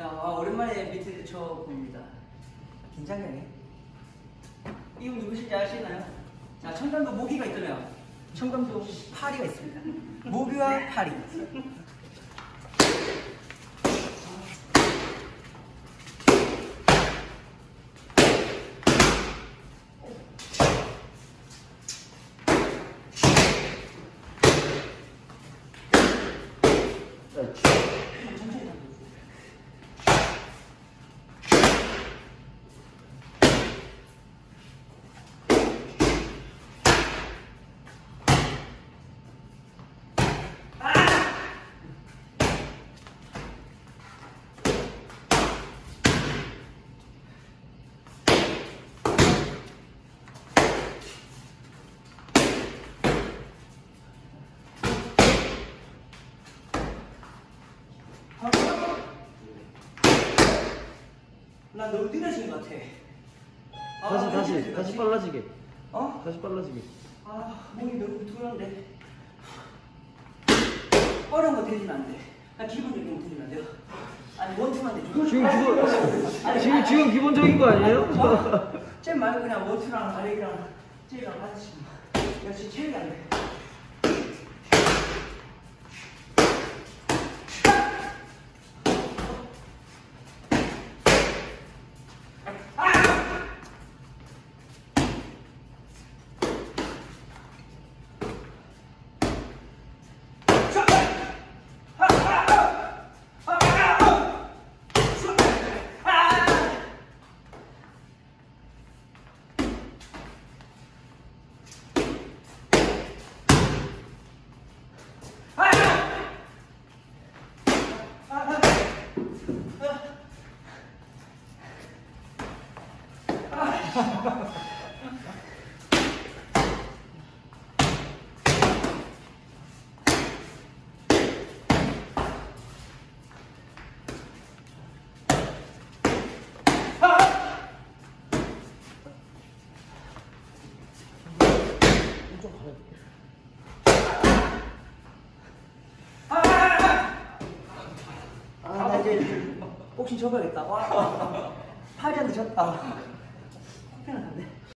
야, 아, 오랜만에 밑에 쳐봅니다. 긴장되네. 이분 누구신지 아시나요? 자, 청담도 모기가 있잖아요. 청담도 파리가 있습니다. 모기와 파리. 나 너무 느려진 것 같아. 아, 다시 다시 느려진 것 다시 같아. 빨라지게 어? 다시 빨라지게 아, 몸이 너무 두런데. 어려운 거 되지면 안 돼. 나 기본적인 거 되지면 안 돼요. 아니, 원투만 돼. 지금 기본 지금 지금 기본적인 거 아니에요? 어? 쟤 말고 그냥 원투랑 발레이랑 쟤랑 같이. 역시 체력이 안 돼. 아, 나 이제 복싱 접어야겠다. 와, 팔이 안 드셨다. 커피는 안 돼.